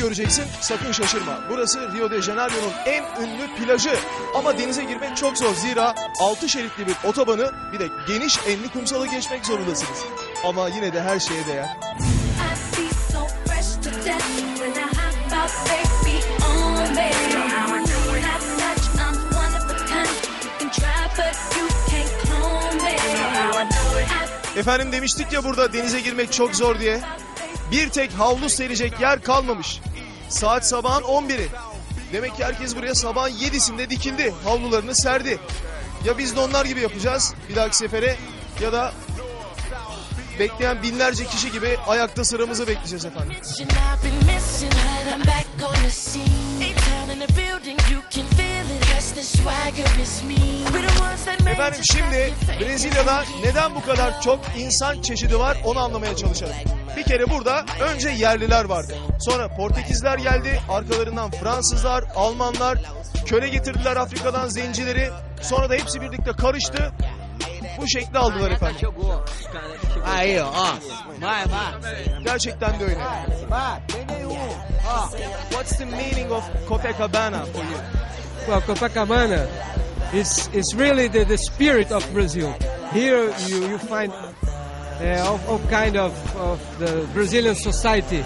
göreceksin sakın şaşırma. Burası Rio de Janeiro'nun en ünlü plajı. Ama denize girmek çok zor. Zira 6 şeritli bir otobanı bir de geniş enli kumsalı geçmek zorundasınız. Ama yine de her şeye değer. Efendim demiştik ya burada denize girmek çok zor diye. Bir tek havlu serecek yer kalmamış. Saat sabahın 11'i. Demek ki herkes buraya sabahın 7'sinde dikildi. Havlularını serdi. Ya biz de onlar gibi yapacağız bir dahaki sefere ya da bekleyen binlerce kişi gibi ayakta sıramızı bekleyeceğiz efendim. Efendim şimdi Brezilya'da neden bu kadar çok insan çeşidi var onu anlamaya çalışalım. Bir kere burada önce yerliler vardı. Sonra Portekizler geldi, arkalarından Fransızlar, Almanlar, köle getirdiler Afrika'dan zencileri. Sonra da hepsi birlikte karıştı. Bu şekli aldılar efendim. Vai. Gerçekten de öyle. Ó. What's the meaning of Copacabana for you? Well, Copacabana is is really the, the spirit of Brazil. Here you, you find uh, all, all kind of, of the Brazilian society.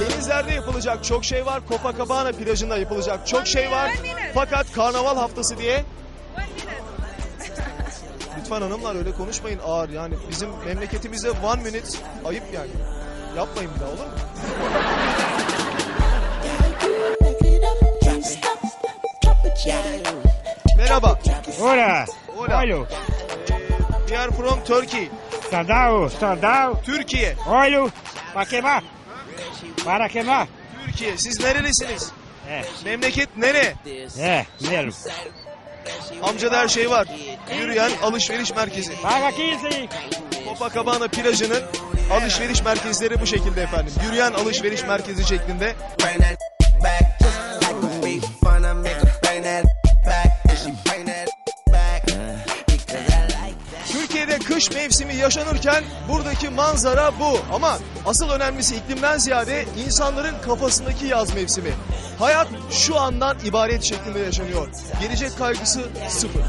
Denizlerde yapılacak çok şey var. Copacabana plajında yapılacak çok şey var. Fakat karnaval haftası diye Lütfen hanımlar öyle konuşmayın ağır yani bizim memleketimizde one minute ayıp yani. Yapmayın bir daha olur mu? Merhaba. Hola, Hola. olho, We are from Turkey. sandal, sandal, Türkiye. queimar, para queimar. Türkiye. Siz nerelisiniz? É, Memleket nere? é, mesmo. Amcada her şey var. Yürüyen alışveriş merkezi. Paga 15, Copacabana plajının alışveriş merkezleri bu şekilde efendim. Yürüyen alışveriş merkezi şeklinde. Türkiye'de kış mevsimi yaşanırken buradaki manzara bu. Ama asıl önemlisi iklimden ziyade insanların kafasındaki yaz mevsimi. Hayat şu andan ibaret şeklinde yaşanıyor. Gelecek kaygısı sıfır.